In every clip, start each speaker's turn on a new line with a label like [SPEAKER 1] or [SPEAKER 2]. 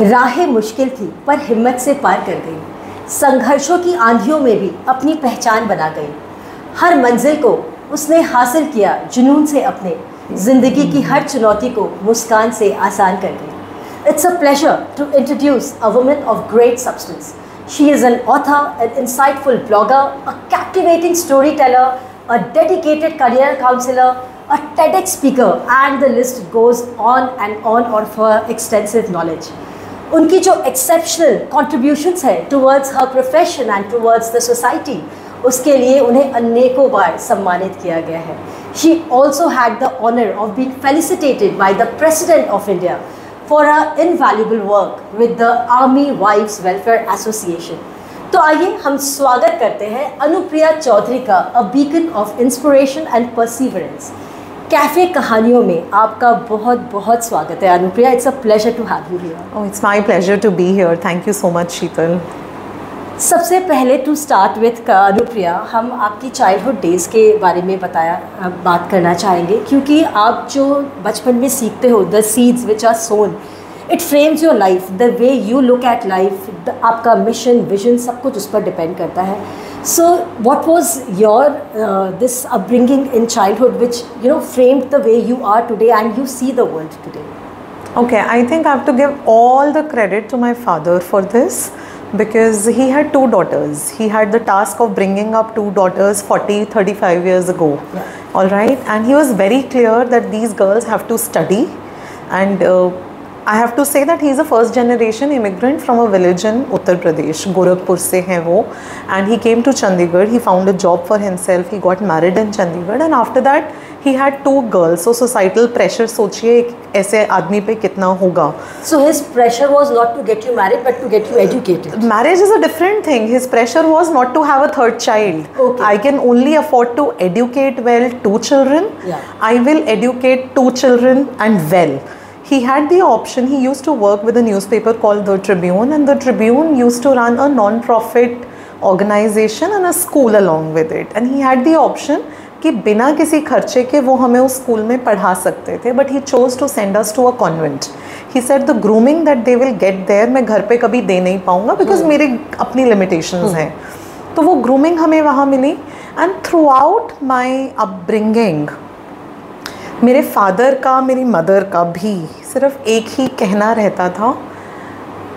[SPEAKER 1] राहें मुश्किल थी, पर हिम्मत से पार कर गई। संघर्षों की आंधियों में भी अपनी पहचान बना गई। हर मंजिल को उसने हासिल किया, जुनून से अपने। ज़िंदगी की हर चुनौती को मुस्कान से आसान कर गई it's a pleasure to introduce a woman of great substance she is an author an insightful blogger a captivating story teller a dedicated career counsellor a TEDx speaker, and the list goes on and on of her extensive knowledge. उनकी जो exceptional contributions है towards her profession and towards the society उसके लिए उन्हें अनेकों बार सम्मानित किया गया है। She also had the honour of being felicitated by the president of India for a invaluable work with the army wife's welfare association तो आइए हम स्वागत करते हैं अनुप्रिया चौधरी का a beacon of inspiration and perseverance cafe कहानियों में आपका बहुत बहुत स्वागत है Anupriya it's a pleasure to have you
[SPEAKER 2] here it's my pleasure to be here. Thank you so much, Sheetal.
[SPEAKER 1] सबसे पहले टू स्टार्ट विथ अनुप्रिया हम आपकी चाइल्डहुड डेज़ के बारे में बताया बात करना चाहेंगे क्योंकि आप जो बचपन में सीखते हो the seeds which are sown it frames your life the way you look at life आपका मिशन विजन सब कुछ उस पर डिपेंड करता है So, what was your uh, this upbringing in childhood, which you know framed the way you are today and you see the world today?
[SPEAKER 2] Okay, I think I have to give all the credit to my father for this because he had two daughters. He had the task of bringing up two daughters 40, 35 years ago.
[SPEAKER 1] Yeah.
[SPEAKER 2] All right, and he was very clear that these girls have to study and. Uh, I have to say that he is a first generation immigrant from a village in Uttar Pradesh, Gorakhpur se hai wo, and he came to Chandigarh. He found a job for himself. He got married in Chandigarh, and after that he had two girls. So societal pressure सोचिए एक ऐसे आदमी पे कितना होगा.
[SPEAKER 1] So his pressure was not to get you married but to get you educated.
[SPEAKER 2] Marriage is a different thing. His pressure was not to have a third child.
[SPEAKER 1] Okay.
[SPEAKER 2] I can only afford to educate well two children.
[SPEAKER 1] Yeah.
[SPEAKER 2] I will educate two children and well. He had the option, he used to work with a newspaper called The Tribune, and The Tribune used to run a non profit organization and a school along with it. And he had the option कि बिना किसी खर्चे के वो हमें उस school में पढ़ा सकते थे but he chose to send us to a convent he said the grooming that they will get there मैं घर पे कभी दे नहीं पाऊंगा बिकॉज मेरे अपनी लिमिटेशंस हैं तो वो ग्रूमिंग हमें वहाँ मिली and throughout my upbringing मेरे फादर का मेरी मदर का भी सिर्फ़ एक ही कहना रहता था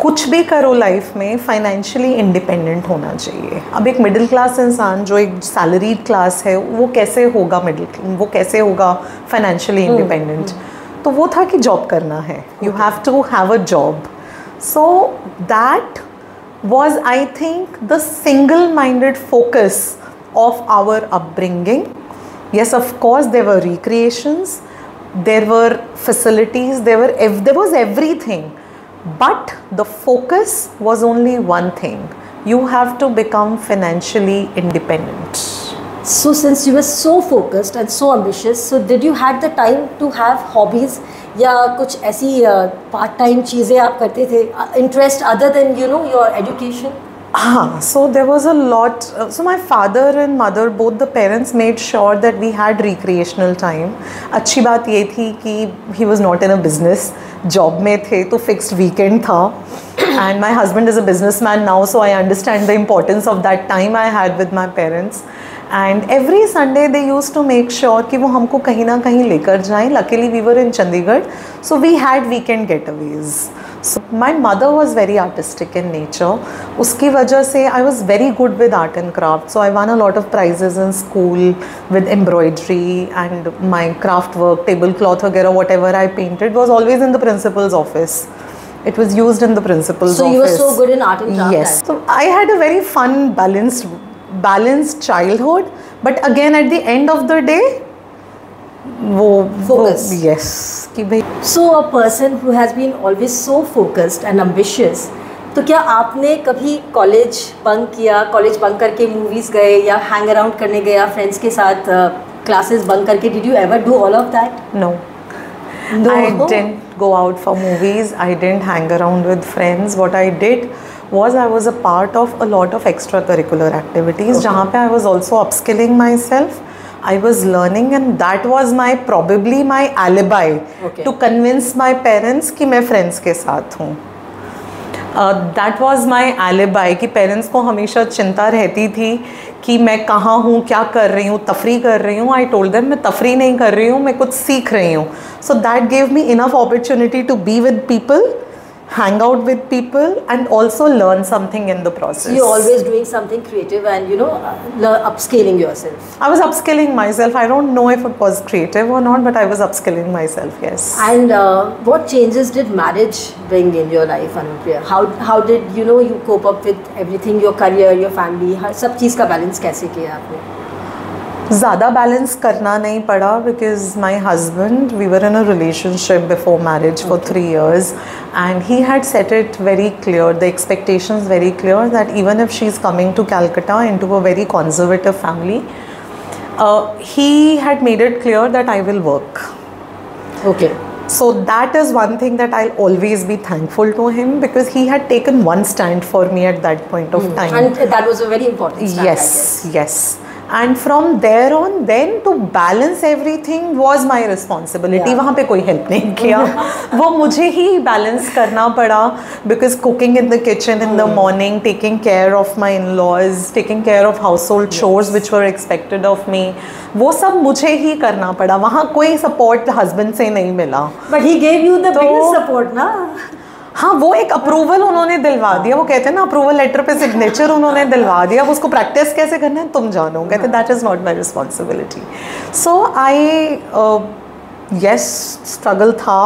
[SPEAKER 2] कुछ भी करो लाइफ में फाइनेंशियली इंडिपेंडेंट होना चाहिए। अब एक मिडिल क्लास इंसान जो एक सैलरीड क्लास है वो कैसे होगा मिडिल वो कैसे होगा फाइनेंशियली इंडिपेंडेंट तो वो था कि जॉब करना है। You have to have a job so that was I think the single minded focus of our upbringing. yes of course there were recreations there were facilities there were ev- there was everything but the focus was only one thing you have to become financially independent
[SPEAKER 1] So since you were so focused and so ambitious, so did you had the time to have hobbies या कुछ ऐसी part time चीज़ें आप करते थे interest other than you know your education
[SPEAKER 2] हाँ so there was a lot so my father and mother both the parents made sure that we had recreational time अच्छी बात ये थी कि he was not in a business job में थे तो fixed weekend था। And my husband is a business man now so I understand the importance of that time I had with my parents and every Sunday they use to make sure कि वो हमको कहीं ना कहीं लेकर जाएँ। Luckily we were in Chandigarh so we had weekend getaways So my mother was very artistic in nature. उसकी वजह से I was very good with art and craft. So I won a lot of prizes in school with embroidery and my craft work, tablecloth वगैरह whatever I painted was always in the principal's office. It was used in the principal's
[SPEAKER 1] So
[SPEAKER 2] office.
[SPEAKER 1] you were so good in art and craft
[SPEAKER 2] Yes.
[SPEAKER 1] then.
[SPEAKER 2] So I had a very fun, balanced, balanced childhood. But again, at the end of the day, वो yes कि भाई
[SPEAKER 1] so a person who has been always so focused and ambitious तो क्या आपने कभी college bunk किया? College bunk करके movies गए या हैंग अराउंड करने गया फ्रेंड्स के साथ uh, क्लासेस बंक करके? Did you ever do all of that
[SPEAKER 2] no I didn't go out for movies I didn't hang around with friends what I did was I was a part of a lot of extra curricular activities जहाँ पे I was also upskilling myself I was learning and that was my probably my alibi
[SPEAKER 1] Okay.
[SPEAKER 2] to convince my parents कि मैं friends के साथ हूँ. That was my alibi कि parents को हमेशा चिंता रहती थी कि मैं कहाँ हूँ क्या कर रही हूँ तफरी कर रही हूँ आई टोल्ड देम मैं तफरी नहीं कर रही हूँ मैं कुछ सीख रही हूँ so that gave me enough opportunity to be with people hang out with people and also learn something in the process.
[SPEAKER 1] You're always doing something creative and you know learn, upscaling yourself.
[SPEAKER 2] I was upskilling myself. I don't know if it was creative or not, but I was upskilling myself. Yes.
[SPEAKER 1] And uh, what changes did marriage bring in your life, Anupriya? How how did you know you cope up with everything, your career, your family, सब चीज़ का balance कैसे किया आपने?
[SPEAKER 2] ज़्यादा balance करना नहीं पड़ा because my husband we were in a relationship before marriage for three years and he had set it very clear the expectations very clear that even if she is coming to Calcutta into a very conservative family he had made it clear that I will work.
[SPEAKER 1] Okay.
[SPEAKER 2] So that is one thing that I'll always be thankful to him because he had taken one stand for me at that point of time.
[SPEAKER 1] And that was a very important stand, I
[SPEAKER 2] yes,
[SPEAKER 1] guess.
[SPEAKER 2] yes. And from there on then to balance everything was my responsibility.
[SPEAKER 1] Yeah.
[SPEAKER 2] वहाँ पे कोई help नहीं किया वो मुझे ही balance करना पड़ा because cooking in the kitchen in the morning taking care of my in laws taking care of household chores which were expected of me वो सब मुझे ही करना पड़ा वहाँ कोई सपोर्ट हस्बैंड से नहीं मिला
[SPEAKER 1] but he gave you the
[SPEAKER 2] तो-
[SPEAKER 1] biggest support, na?
[SPEAKER 2] हाँ वो एक अप्रूवल उन्होंने दिलवा दिया। वो कहते हैं ना अप्रूवल लेटर पे सिग्नेचर उन्होंने दिलवा दिया। अब उसको प्रैक्टिस कैसे करना है, तुम जानो। कहते हैं that is not my responsibility so I yes struggle था।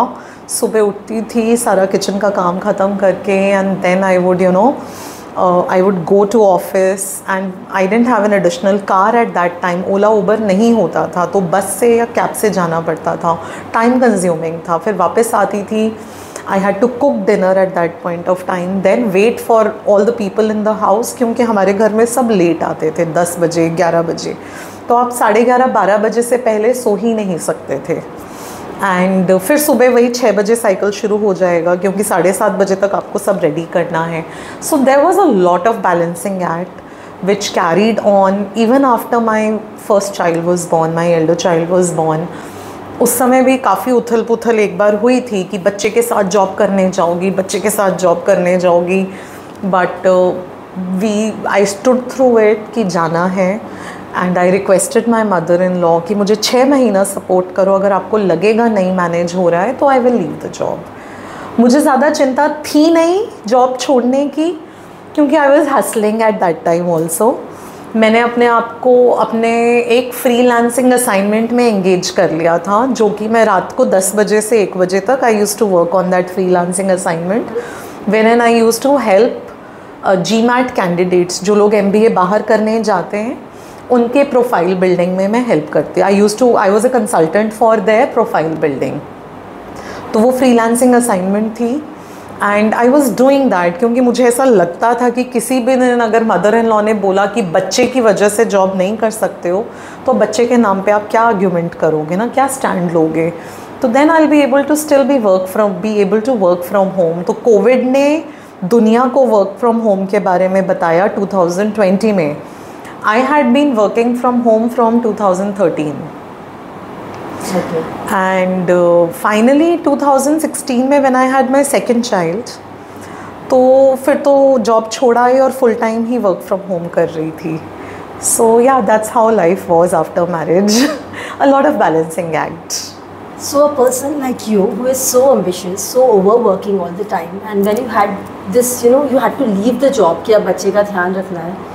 [SPEAKER 2] सुबह उठती थी, सारा किचन का काम ख़त्म करके and then I would you know I would go to office and I didn't have an additional car at that time Ola Uber नहीं होता था तो बस से या कैब से जाना पड़ता था। टाइम कंज्यूमिंग था। फिर वापस आती थी। I had to cook dinner at that point of time then wait for all the people in the house क्योंकि हमारे घर में सब लेट आते थे, दस बजे, ग्यारह बजे। तो आप साढ़े ग्यारह, बारह बजे से पहले सो ही नहीं सकते थे। एंड फिर सुबह वही छः बजे साइकिल शुरू हो जाएगा, क्योंकि साढ़े सात बजे तक आपको सब रेडी करना है। So there was a lot of balancing act which carried on even after my first child was born my elder child was born उस समय भी काफ़ी उथल पुथल एक बार हुई थी कि बच्चे के साथ जॉब करने जाओगी बच्चे के साथ जॉब करने जाओगी but we I stood through it कि जाना है and I requested my mother in law कि मुझे छः महीना सपोर्ट करो, अगर आपको लगेगा नहीं मैनेज हो रहा है तो I will leave the job मुझे ज़्यादा चिंता थी नहीं जॉब छोड़ने की, क्योंकि I was hustling at that time also मैंने अपने आप को अपने एक फ्रीलांसिंग असाइनमेंट में एंगेज कर लिया था, जो कि मैं रात को 10 बजे से 1 बजे तक I use to work on that freelancing assignment when an I use to help GMAT candidates जो लोग एमबीए बाहर करने जाते हैं, उनके प्रोफ़ाइल बिल्डिंग में मैं हेल्प करती हूँ। I use to I was a consultant for their profile building तो वो फ्रीलांसिंग असाइनमेंट थी। And I was doing that क्योंकि मुझे ऐसा लगता था कि किसी भी दिन अगर मदर इन लॉ ने बोला कि बच्चे की वजह से जॉब नहीं कर सकते हो तो बच्चे के नाम पे आप क्या आर्ग्यूमेंट करोगे ना? क्या स्टैंड लोगे? तो then I be able to still be work from be able to work from home तो कोविड ने दुनिया को वर्क फ्रॉम होम के बारे में बताया 2020 में। I had been working from home from 2013 and finally 2016 में when I had my second child तो फिर तो जॉब छोड़ा ही और फुल टाइम ही वर्क फ्रॉम होम कर रही थी। So yeah that's how life was after marriage a lot of balancing act
[SPEAKER 1] so a person like you who is so ambitious so over working all the time and then you had this you know you had to leave the job कि अब बच्चे का ध्यान रखना है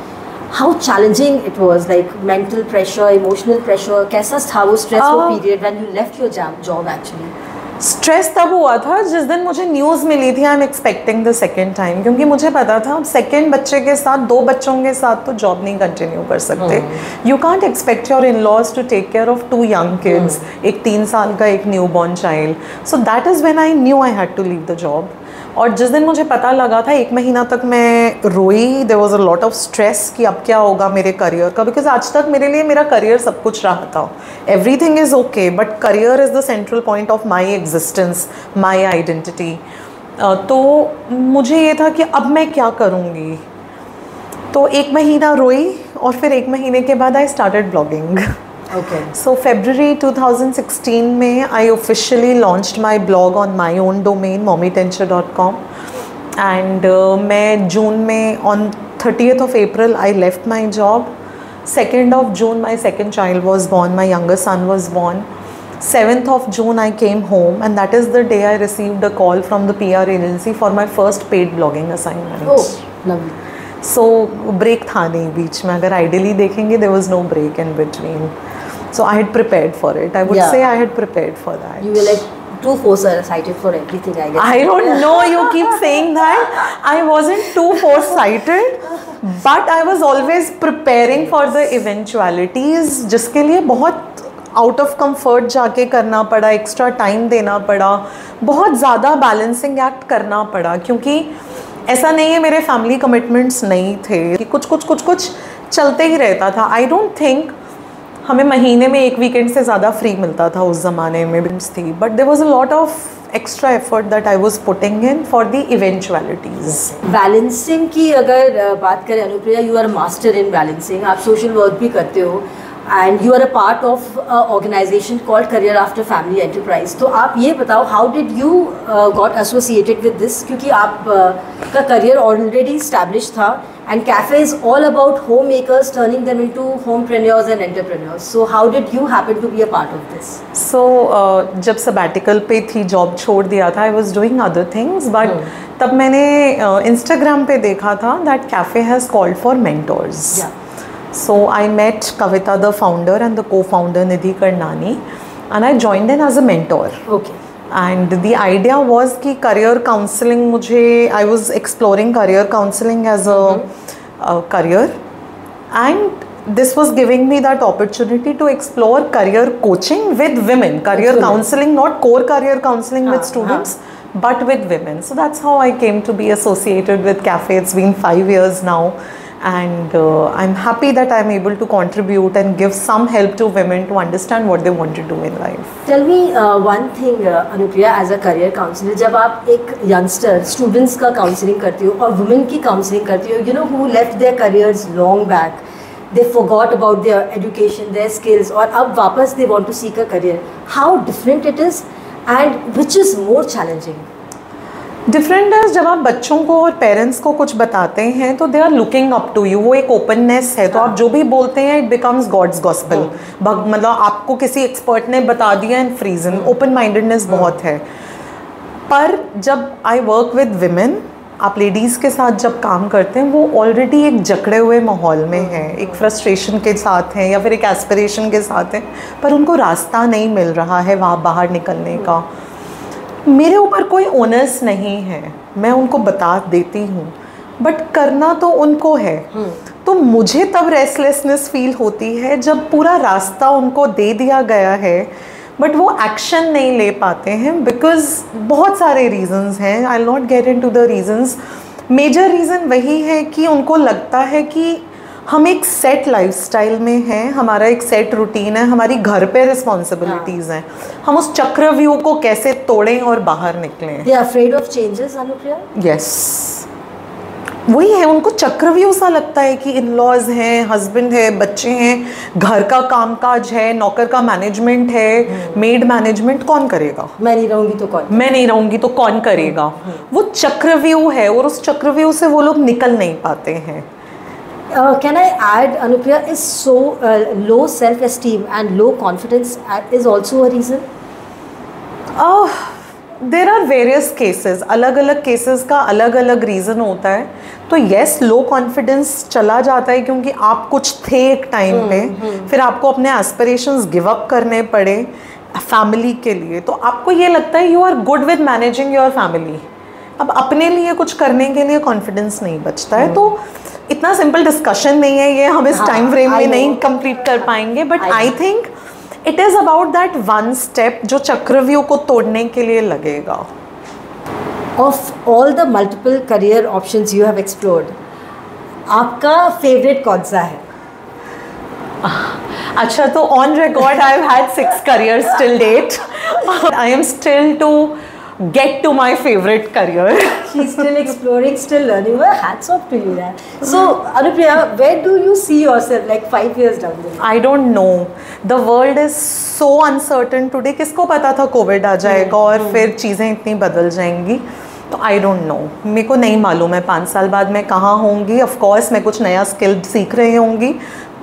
[SPEAKER 1] How challenging it was, like mental pressure, emotional pressure. कैसा था वो stressful
[SPEAKER 2] Uh,
[SPEAKER 1] period when you left your job, job actually?
[SPEAKER 2] Stress तब हुआ था जिस दिन मुझे न्यूज़ मिली थी I am expecting the second time क्योंकि मुझे पता था सेकेंड बच्चे के साथ दो बच्चों के साथ तो जॉब नहीं कंटिन्यू कर सकते you can't expect your in laws to take care of two young kids एक तीन साल का एक new born child so that is when I knew I had to leave the job और जिस दिन मुझे पता लगा था, एक महीना तक मैं रोई there was a lot of stress कि अब क्या होगा मेरे करियर का बिकॉज़ आज तक मेरे लिए मेरा करियर सब कुछ रहा था। Everything is okay but career is the central point of my existence my identity तो मुझे ये था कि अब मैं क्या करूँगी। तो एक महीना रोई और फिर एक महीने के बाद I started blogging
[SPEAKER 1] Okay.
[SPEAKER 2] So February 2016 में I officially launched my blog on my own domain mommytenture.com and मैं जून में on thirtieth of April I left my job second of June my second child was born my younger son was born 7th of June I came home and that is the day I received a call from the PR agency for my first paid blogging assignment.
[SPEAKER 1] Oh, lovely.
[SPEAKER 2] So break था नहीं बीच में अगर ideally देखेंगे there was no break in between so I had prepared for it I would
[SPEAKER 1] Yeah.
[SPEAKER 2] Say I had prepared for that
[SPEAKER 1] You were like too foresighted for everything, I guess.
[SPEAKER 2] I don't know, you keep saying that. I wasn't too foresighted, but I was always preparing for the eventualities जिसके लिए बहुत out of comfort जाके करना पड़ा extra time देना पड़ा बहुत ज़्यादा बैलेंसिंग एक्ट करना पड़ा क्योंकि ऐसा नहीं है मेरे फैमिली कमिटमेंट्स नहीं थे कि कुछ कुछ कुछ कुछ चलते ही रहता था आई डोंट थिंक हमें महीने में एक वीकेंड से ज़्यादा फ्री मिलता था उस ज़माने में थी। But there was a lot of extra effort that I was putting in for the eventualities
[SPEAKER 1] balancing की अगर बात करें Anupriya you are master in balancing आप सोशल वर्क भी करते हो। And you are a part of organisation called career after family enterprise तो आप ये बताओ how did you got associated with this क्योंकि आप uh, का करियर ऑलरेडी स्टैब्लिश था and cafe is all about homemakers turning them into homepreneurs and entrepreneurs so how did you happen to be a part of this
[SPEAKER 2] so जब sabbatical पे थी job छोड़ दिया था I was doing other things but तब मैंने Instagram पे देखा था that cafe has called for mentors So I met Kavita, the founder, and the co-founder Nidhi Karnani, and I joined in as a mentor.
[SPEAKER 1] Okay
[SPEAKER 2] And the idea was कि career counseling मुझे I was exploring career counseling as a, a career, and this was giving me that opportunity to explore career coaching with women, career
[SPEAKER 1] women.
[SPEAKER 2] counseling, not core career counseling
[SPEAKER 1] Ah,
[SPEAKER 2] with students, but with women. So that's how I came to be associated with Cafe. It's been five years now. And uh, I'm happy that I'm able to contribute and give some help to women to understand what they want to do in life.
[SPEAKER 1] Tell me one thing Anupriya as a career counsellor जब आप एक youngster students का counselling करती हो और women की counselling करती हो you know who left their careers long back they forgot about their education their skills और अब वापस they want to seek a career how different it is and which is more challenging
[SPEAKER 2] Different है जब आप बच्चों को और parents को कुछ बताते हैं तो they are looking up to you वो एक ओपननेस है। तो आप जो भी बोलते हैं इट बिकम्स गॉड्स गॉस्पल मतलब आपको किसी एक्सपर्ट ने बता दिया इन फ्रीजन ओपन माइंडेडनेस बहुत है। पर जब आई वर्क विद विमेन आप लेडीज़ के साथ जब काम करते हैं, वो ऑलरेडी एक जकड़े हुए माहौल में है। एक फ्रस्ट्रेशन के साथ हैं या फिर एक एस्पिरेशन के साथ हैं। पर उनको रास्ता नहीं मिल रहा है वहाँ बाहर निकलने का। मेरे ऊपर कोई ओनर्स नहीं है। मैं उनको बता देती हूँ। बट करना तो उनको है। तो मुझे तब रेस्टलेसनेस फील होती है जब पूरा रास्ता उनको दे दिया गया है। बट वो एक्शन नहीं ले पाते हैं बिकॉज़ बहुत सारे रीजंस हैं। I not get in to the reasons major reason वही है कि उनको लगता है कि हम एक सेट लाइफस्टाइल में हैं हमारा एक सेट रूटीन है हमारी घर पे रिस्पॉन्सिबिलिटीज़ हैं। हम उस चक्रव्यूह को कैसे तोड़ें और बाहर निकलें?
[SPEAKER 1] They are afraid of changes Anupriya
[SPEAKER 2] yes वही है उनको चक्रव्यूह सा लगता है कि इन लॉज हैं हस्बैंड है बच्चे हैं घर का कामकाज है नौकर का मैनेजमेंट है मेड मैनेजमेंट कौन करेगा?
[SPEAKER 1] मैं नहीं रहूँगी तो कौन?
[SPEAKER 2] मैं नहीं रहूँगी तो कौन करेगा? वो चक्रव्यूह है और उस चक्रव्यूह से वो लोग निकल नहीं पाते हैं।
[SPEAKER 1] Uh, can I add, Anupriya, is so uh, low self-esteem and low confidence is also a reason?
[SPEAKER 2] Oh, there are various cases अलग अलग केसेस का अलग अलग रीज़न होता है तो येस लो कॉन्फिडेंस चला जाता है क्योंकि आप कुछ थे एक टाइम पे फिर आपको अपने एस्पिरेशंस गिव अप करने पड़े फैमिली के लिए। तो आपको ये लगता है you are good with managing your family अब अपने लिए कुछ करने के लिए कॉन्फिडेंस नहीं बचता है। तो इतना सिंपल डिस्कशन नहीं है ये हम इस
[SPEAKER 1] हाँ,
[SPEAKER 2] टाइम फ्रेम में नहीं कंप्लीट कर पाएँगे but
[SPEAKER 1] I
[SPEAKER 2] think it is about that one step जो चक्रव्यूह को तोड़ने के लिए लगेगा।
[SPEAKER 1] Of all the multiple career options you have explored, आपका फेवरेट कौन सा है?
[SPEAKER 2] अच्छा तो on record I had six career till date I am still to get to my favourite career
[SPEAKER 1] She's still exploring, still learning. Well, hats off to you, man. So, Anupriya, where do you see yourself like five years down the line?
[SPEAKER 2] I don't know the world is so uncertain today किसको पता था Covid आ जाएगा और फिर चीज़ें इतनी बदल जाएँगी? तो आई डोंट नो मेरे को नहीं मालूम है। पाँच साल बाद मैं कहाँ होंगी? ऑफ़ कोर्स मैं कुछ नया स्किल सीख रही होंगी।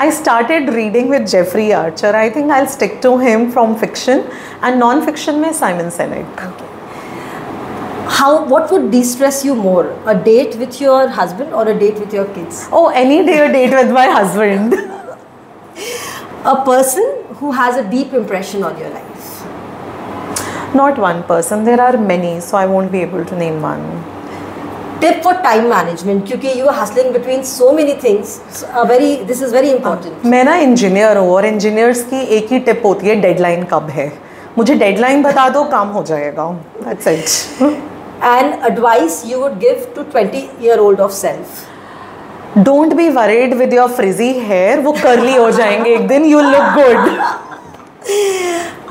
[SPEAKER 2] I started reading with Jeffrey Archer. I think I'll stick to him from fiction and non-fiction में Simon Sinek.
[SPEAKER 1] Okay. How what would de-stress you more, a date with your husband or a date with your kids?
[SPEAKER 2] Oh, any day a date with my husband.
[SPEAKER 1] a person who has a deep impression on your life.
[SPEAKER 2] Not one person. There are many, so I won't be able to name one.
[SPEAKER 1] Tip for time management क्योंकि you are hustling between so many things very this is very important
[SPEAKER 2] मैं ना engineer हूँ और engineers की एक ही tip होती है डेडलाइन कब है। मुझे डेडलाइन बता दो काम हो जाएगा। That's it
[SPEAKER 1] and advice you would give to 20 year old of self
[SPEAKER 2] don't be worried with your frizzy hair वो करली हो जाएँगे एक दिन you look good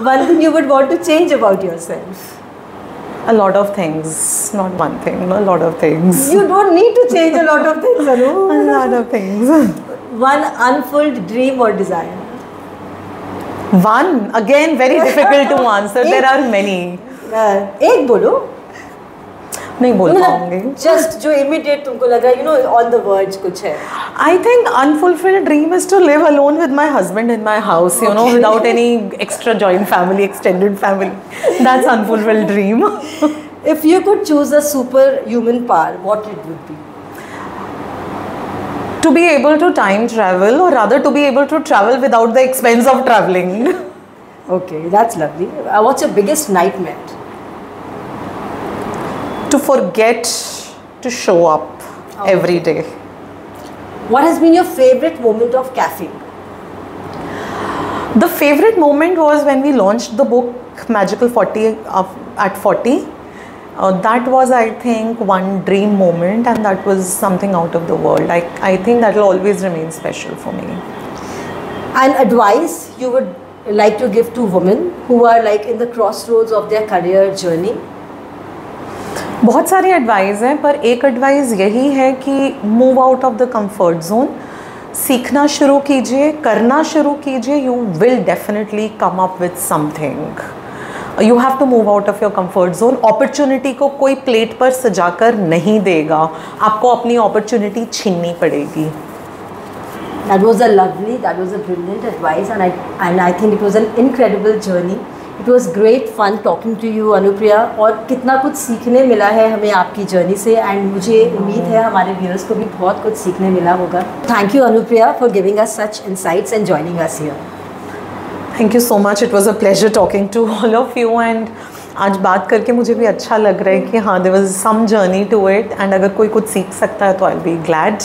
[SPEAKER 1] one thing you would want to change about yourself
[SPEAKER 2] A lot of things, not one thing, a lot of things.
[SPEAKER 1] You don't need to change a lot of things, Anu.
[SPEAKER 2] A lot of things.
[SPEAKER 1] One unfulfilled dream or desire.
[SPEAKER 2] One, again, very difficult to answer. There are many.
[SPEAKER 1] Uh, एक बोलो
[SPEAKER 2] नहीं बोल पाऊँगे।
[SPEAKER 1] Just जो immediate तुमको लग you know on the words कुछ है।
[SPEAKER 2] I think unfulfilled dream is to live alone with my husband in my house you know without any extra joint family extended family that's unfulfilled dream
[SPEAKER 1] if you could choose a super human power what it would be
[SPEAKER 2] to be able to time travel और rather to be able to travel without the expense of travelling
[SPEAKER 1] okay that's lovely what's your biggest nightmare
[SPEAKER 2] to forget to show up every day.
[SPEAKER 1] What has been your favorite moment of cafe?
[SPEAKER 2] The favorite moment was when we launched the book Magical 40 of, at 40. Uh, that was, I think, one dream moment, and that was something out of the world. I, I think that will always remain special for me.
[SPEAKER 1] And advice you would like to give to women who are like in the crossroads of their career journey?
[SPEAKER 2] बहुत सारी advice हैं पर एक advice यही है कि move out of the comfort zone सीखना शुरू कीजिए करना शुरू कीजिए you will definitely come up with something you have to move out of your comfort zone opportunity को कोई प्लेट पर सजाकर नहीं देगा। आपको अपनी अपॉर्चुनिटी छीननी पड़ेगी।
[SPEAKER 1] A lovely, that was a brilliant advice, and I and I think it was an incredible journey. It was great fun talking to you Anupriya और कितना कुछ सीखने मिला है हमें आपकी जर्नी से एंड मुझे उम्मीद है हमारे व्यूअर्स को भी बहुत कुछ सीखने मिला होगा। Thank you Anupriya for giving us such insights and joining us here
[SPEAKER 2] thank you so much it was a pleasure talking to all of you and आज बात करके मुझे भी अच्छा लग रहा है कि हाँ there was some journey to it and अगर कोई कुछ सीख सकता है तो आई बी ग्लैड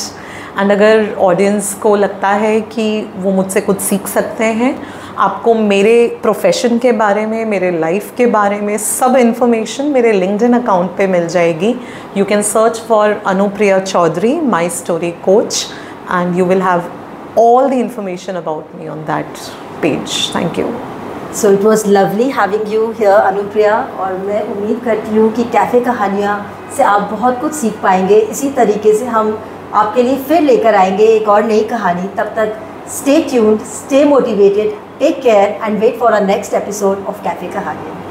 [SPEAKER 2] एंड अगर ऑडियंस को लगता है कि वो मुझसे कुछ सीख सकते हैं, आपको मेरे प्रोफेशन के बारे में, मेरे लाइफ के बारे में सब इन्फॉर्मेशन मेरे लिंकडिन अकाउंट पे मिल जाएगी you can search for Anupriya Chaudhary my story coach and you will have all the information about me on that page. Thank you.
[SPEAKER 1] So it was lovely having you here Anupriya और मैं उम्मीद करती हूँ कि cafe कहानियाँ से आप बहुत कुछ सीख पाएँगे इसी तरीके से हम आपके लिए फिर लेकर आएँगे एक और नई कहानी। तब तक stay tuned stay motivated take care and wait for our next episode of cafe Kahaniyan